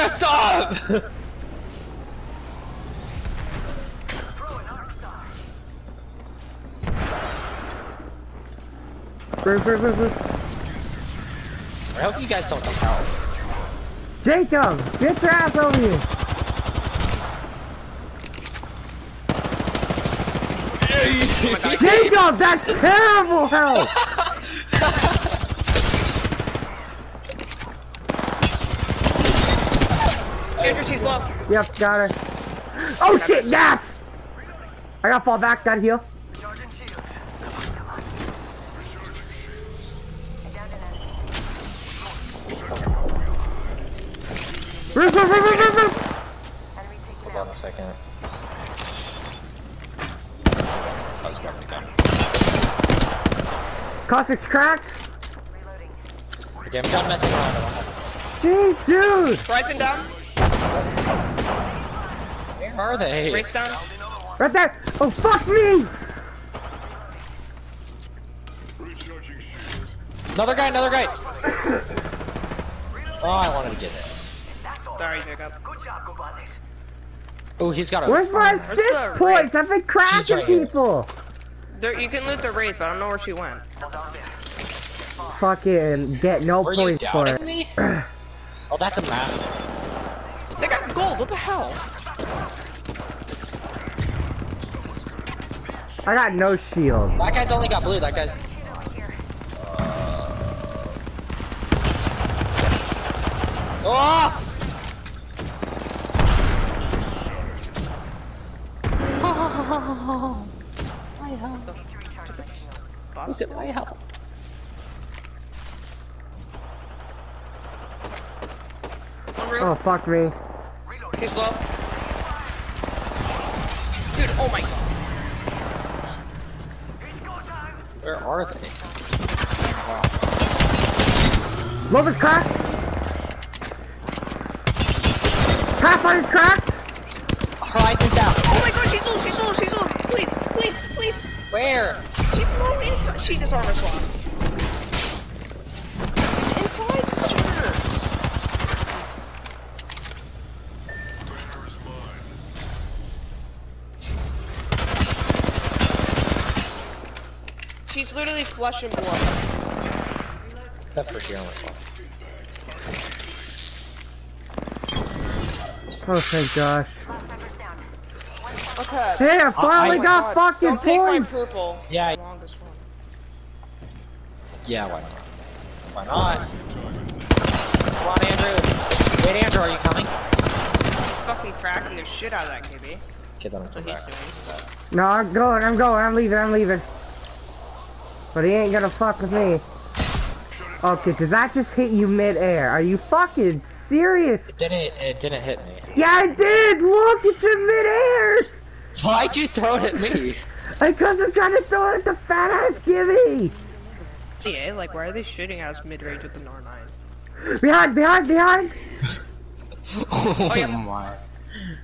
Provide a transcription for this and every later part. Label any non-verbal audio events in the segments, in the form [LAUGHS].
I messed up! Roof, roof, roof, roof. I hope you guys don't come out. Jacob, get your ass over here. Jacob, that's [LAUGHS] terrible help. [LAUGHS] Andrew, she's low. Yep, got her. Oh shit, yes! I gotta fall back, gotta heal. Roof, roof, roof, roof, roof, roof. Hold on a second. I was grabbing the gun. Caustic's cracked. Okay, I'm done messing around. Jeez, dude. Rising down. Where are they? Race down. Right there. Oh, fuck me. Another guy, another guy! [COUGHS] oh, I wanted to get it. Sorry, Jacob. Oh, he's got a. Where's my Where's assist the points? I've been cracking right people. There, you can loot the wraith, but I don't know where she went. Fucking get no Were points for it. me? [COUGHS] oh, that's a massive. They got gold. What the hell? I got no shield. That guy's only got blue. That guy. Oh! Boss. my help. One roof. Oh, fuck me. He's low. Dude, oh my god. Where are they? Loba's cracked. Pathfinder's cracked. Horizon's down. Oh my god, she's low, she's low, she's low. Please, please, please. Where? She's low inside. She just armor swap. Literally flesh and blood. That's for sure. Oh, thank gosh. Okay. Hey, I oh, finally I- got fucking Don't take my points. purple. Yeah. Longest one. Yeah, why not? Why not? Come on, Andrew. Wait, Andrew, are you coming? He's fucking cracking the shit out of that KB. Okay, then I'm coming back. No, I'm going, I'm going, I'm leaving, I'm leaving. But he ain't gonna fuck with me. Okay, cause that just hit you mid-air. Are you fucking serious? It didn't. It didn't hit me. Yeah, it did! Look, it's in mid-air! Why'd you throw it at me? Because I'm trying to throw it at the fat ass Gibby! Yeah, like why are they shooting at us mid range with the R9? Behind, behind, behind! [LAUGHS] Oh, yeah. my.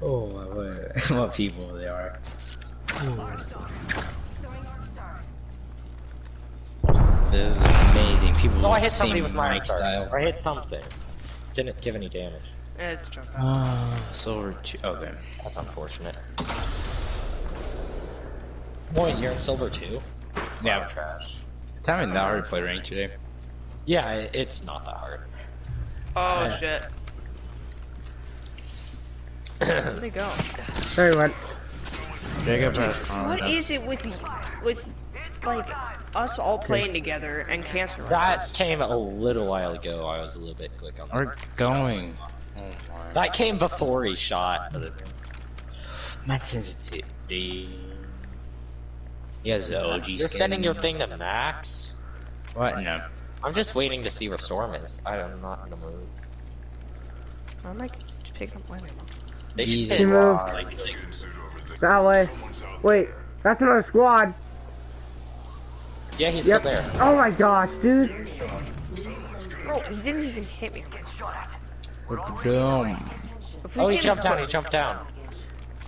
Oh my, what, [LAUGHS] what people they are. This is amazing. People No, I hit see somebody with my style. style. I hit something. Didn't give any damage. Eh, it's jump out. Oh, silver two. Okay. That's unfortunate. Boy, you're in silver too. Yeah. trash. Time and not hard to play rank today. Yeah, it's not that hard. Oh Yeah. shit. [CLEARS THROAT] Where'd they go? There he went. Jacob has What is it with with like us all playing together and cancer? That came a little while ago. I was a little bit quick on that. We're going. Oh my. That came before he shot. Max sensitivity. He has the OG You're skin. sending your thing to max? What? No. I'm just waiting to see where Storm is. I'm not in the move. I might just pick up my ammo. They should Move. like, like, That way. Wait, that's another squad. Yeah, he's yep. still there. Oh my gosh, dude. Bro, he didn't even hit me. What the boom. Oh, he jumped down, he jumped down.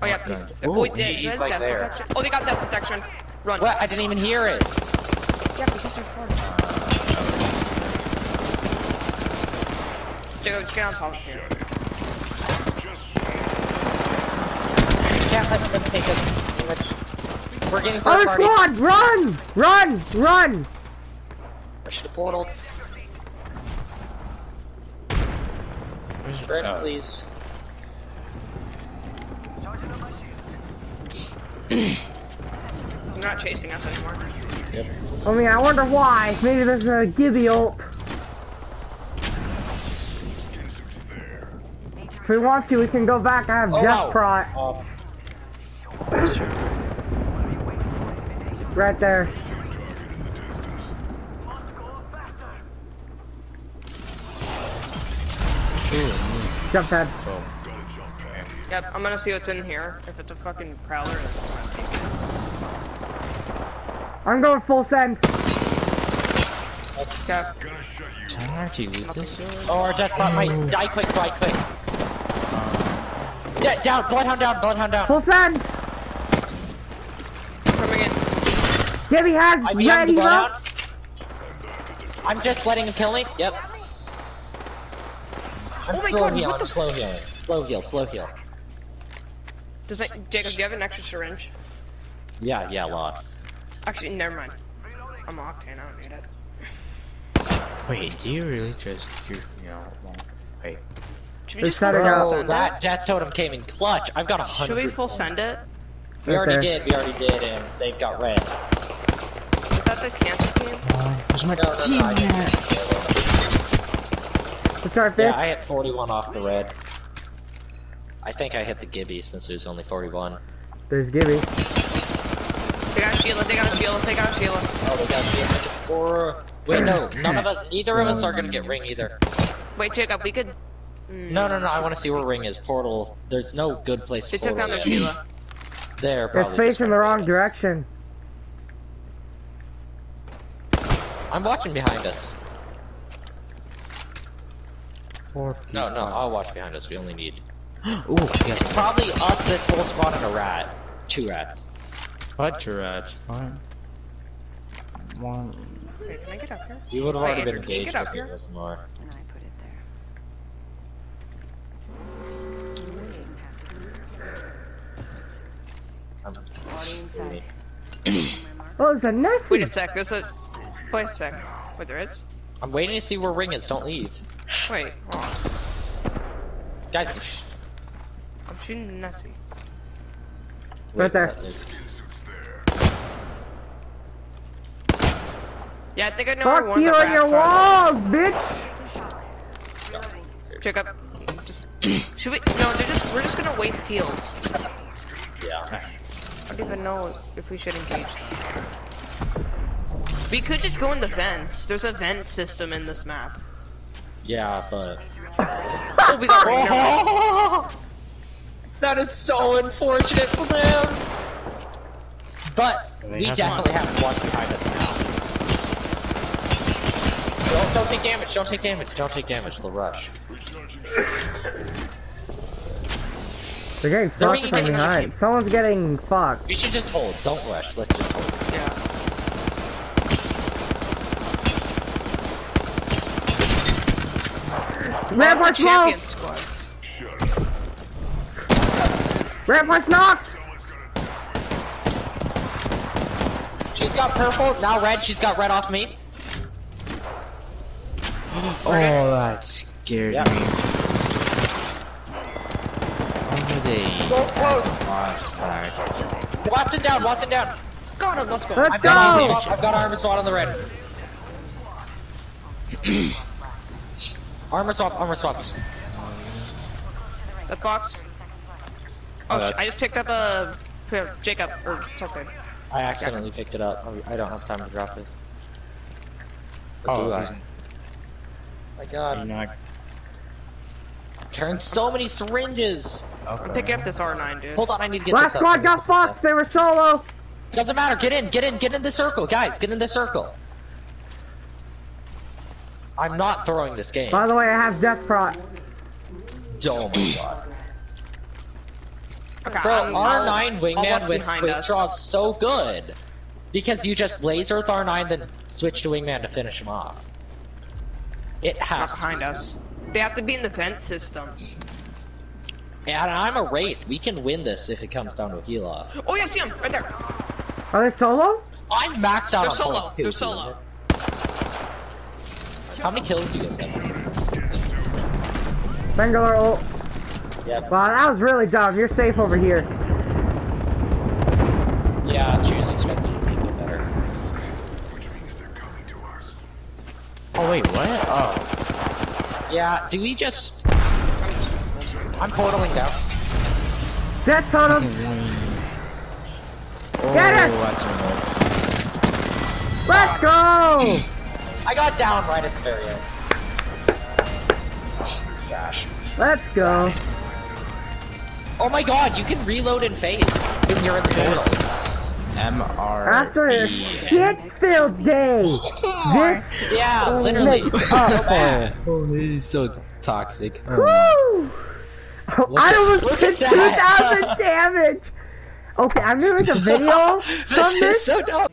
Oh yeah. Oh, he's like there. Protection. Oh, they got that protection. Run. What? I didn't even hear it. Yeah, because they're far. Let's get on top of here. You can't let them take us we're getting third Other party. squad, run! Run! Run! Push the portal. Red, Oh. please. You're not chasing us anymore. I mean, I wonder why. Maybe there's a Gibby ult. If we want to, we can go back. I have Oh, Death wow. Prot Um, right there. Jump pad. Yep, I'm gonna see what's in here. If it's a fucking prowler, I'm gonna take it. I'm going full send. that's... Okay. Can I actually loot this? Oh, our death bot might die quick, die quick. Uh, yeah, down, bloodhound down, bloodhound down. Full send. Coming in. Gibby has I'm ready bloodhound. up. I'm just letting him kill me. Yep. Oh I'm Oh slow God, healing. I'm slow healing. Slow heal. Slow heal. Does that, Jacob, do you have an extra syringe? Yeah, yeah, lots. Actually, never mind. I'm octane, I don't need it. Wait, do you really just you know? Wait, Should we Let's just go cut oh, it full out. Oh, send that death totem came in clutch. I've got a hundred. Should we full send it? We already did. We already did, and they've got red. Is that the cancer team? where's my No, no, no. I didn't the other Let's start one. this. Yeah, I hit 41 off the red. I think I hit the Gibby since it was only 41. There's Gibby. They got a Sheila, they got a Sheila, they got a Sheila. Oh, they got the four. Wait, no, none of us, neither of us are gonna get ring either. Wait, Jacob, we could. Mm, No, no, no. I want to see where ring is. Portal. There's no good place They to took portal. down their yet. Sheila. There, It's probably. just facing the wrong behind us. direction. I'm watching behind us. Four. No, no, I'll watch behind us. We only need. Ooh, yes. It's probably us, this whole squad, and a rat. Two rats. What your rat? One. One. Wait, can I get up here? We would have Wait, already been Andrew, can you engaged up if it here? was more. And I put it there. You didn't have to do I'm- [CLEARS THROAT] Oh, there's a Nessie. Wait a sec, there's a. Wait a sec. Wait, there is? I'm waiting to see where ring is. Don't leave, Wait, hold on. guys. sh- I'm shooting Nessie. Right wait, there. what is- Yeah, I think I know Fuck where one you of the on your rats are. walls, bitch. Jacob, just. Should we? No, they're just. We're just gonna waste heals. Yeah. I don't even know if we should engage them. We could just go in the vents. There's a vent system in this map. Yeah, but. Oh, we got ring. never. [LAUGHS] That is so unfortunate for them. But They we have definitely have one behind us now. Don't, don't take damage. Don't take damage. Don't take damage. They'll rush. They're getting They're fucked getting from behind. Someone's getting fucked. We should just hold. Don't rush. Let's just hold. Yeah. Rampart's low. Champion squad. Rampart's knocked. She's got purple. Now red. She's got red off me. [GASPS] Oh, that scared Yeah. me. Over the Go close. boss part. Wattson down. Wattson down. Got him. Let's go. Let's I've got armor go. swap. I've got armor swap on the red. [CLEARS THROAT] armor swap. Armor swaps. That box. Oh, oh sh I just picked up a Jacob or something. I accidentally picked it up. I don't have time to drop it. Or Oh, do I? My God. You Carrying so many syringes. okay. Pick up this R9, dude. Hold on, I need to get Last this up. squad got fucked. They were solo. Doesn't matter. Get in. Get in. Get in the circle, guys. Get in the circle. I'm not throwing this game. By the way, I have Death Prot. Oh my mm. god. Okay, Bro, I'm- R9 I'll wingman with behind quick us. draw is so good. Because you just laser with R9, then switch to wingman to finish him off. It has. Not has. behind us. They have to be in the vent system. And I'm a Wraith. We can win this if it comes down to a heal off. Oh yeah, see him right there. Are they solo? I'm maxed out They're on solo. points too. They're so solo. How many kills do you guys have? Bangalore ult. Yeah. Wow, that was really dumb. You're safe over here. Yeah, choose expected to be a bit better. Oh wait, what? Oh. Yeah, do we just... I'm portaling down. Jets on him. Oh, Get it! watch Let's go. I got down right at the very end. Gosh. Let's go. Oh my god, you can reload in phase when you're in the portal. MR. After a shit-filled day, [LAUGHS] this Yeah, literally. makes so. Oh, this is so toxic. Woo! Oh, I almost look did 2,000 damage! Okay, I'm gonna make a [LAUGHS] video This from is this. so dumb.